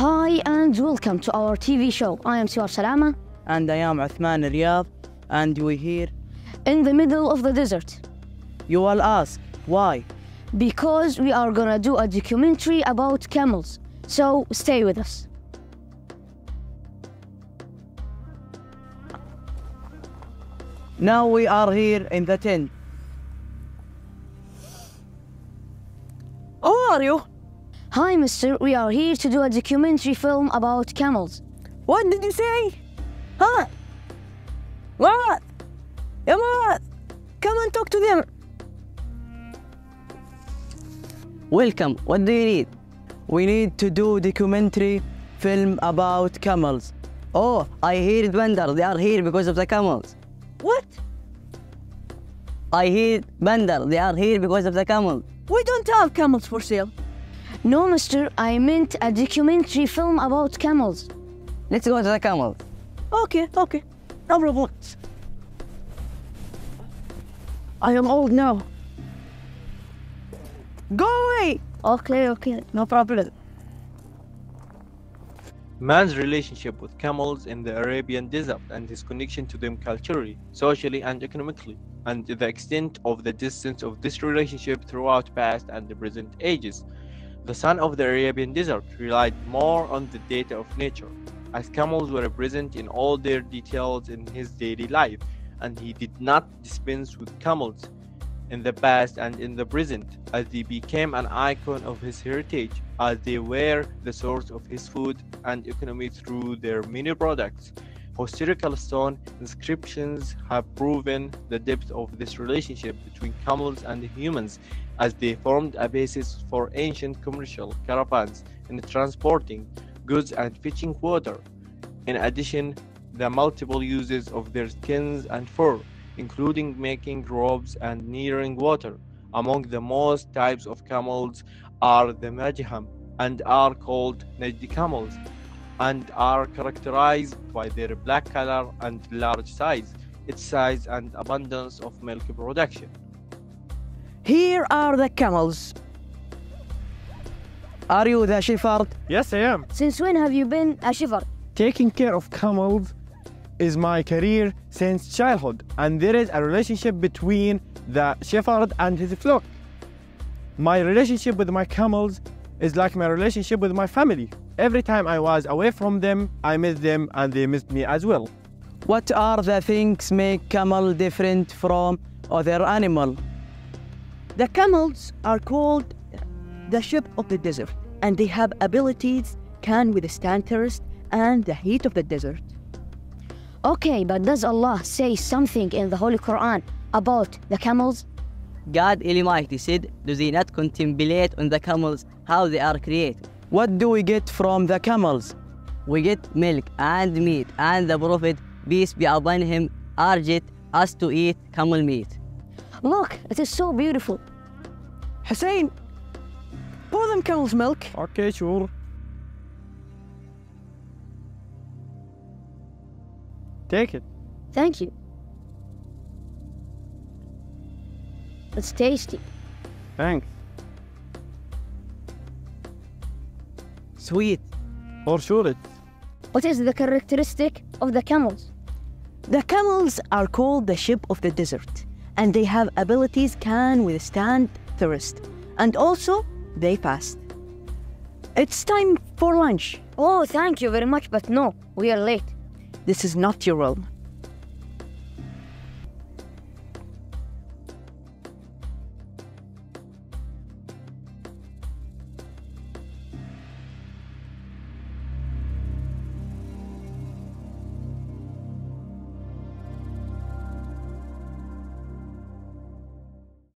Hi and welcome to our TV show. I am Siwar Salama And I am Uthman Riyadh, and we're here. in the middle of the desert You will ask, why? because we are gonna do a documentary about camels. So stay with us. Now we are here in the tent. Who are you? Hi, mister. We are here to do a documentary film about camels. What did you say? Huh? What? Yeah, what? Come and talk to them. Welcome. What do you need? We need to do documentary film about camels. Oh, I hear it, Bandar. They are here because of the camels. What? I hear Bandar. They are here because of the camels. We don't have camels for sale. No, mister. I meant a documentary film about camels. Let's go to the camels. Okay, okay. No problem. I am old now. Go away. Okay, okay. No problem. Man's relationship with camels in the Arabian desert and his connection to them culturally, socially, and economically, and the extent of the distance of this relationship throughout past and the present ages. The son of the Arabian desert relied more on the data of nature, as camels were present in all their details in his daily life, and he did not dispense with camels in the past and in the present, as they became an icon of his heritage, as they were the source of his food and economy through their many products. Historical stone inscriptions have proven the depth of this relationship between camels and humans, as they formed a basis for ancient commercial caravans in transporting goods and fetching water. In addition, the multiple uses of their skins and fur including making robes and nearing water. Among the most types of camels are the Majham and are called Najdi camels and are characterized by their black color and large size, its size and abundance of milk production. Here are the camels. Are you the shepherd? Yes, I am. Since when have you been a shepherd? Taking care of camels is my career since childhood, and there is a relationship between the shepherd and his flock. My relationship with my camels is like my relationship with my family. Every time I was away from them, I missed them and they missed me as well. What are the things make camel different from other animal? The camels are called the ship of the desert, and they have abilities can withstand thirst and the heat of the desert. Okay, but does Allah say something in the Holy Quran about the camels? God Almighty said, Do they not contemplate on the camels how they are created? What do we get from the camels? We get milk and meat, and the Prophet, peace be upon him, urged us to eat camel meat. Look, it is so beautiful. Hussein, pour them camel's milk. Okay, sure. Take it. Thank you. It's tasty. Thanks. Sweet. For sure it. What is the characteristic of the camels? The camels are called the ship of the desert, and they have abilities can withstand thirst, and also they fast. It's time for lunch. Oh, thank you very much, but no, we are late. This is not your realm.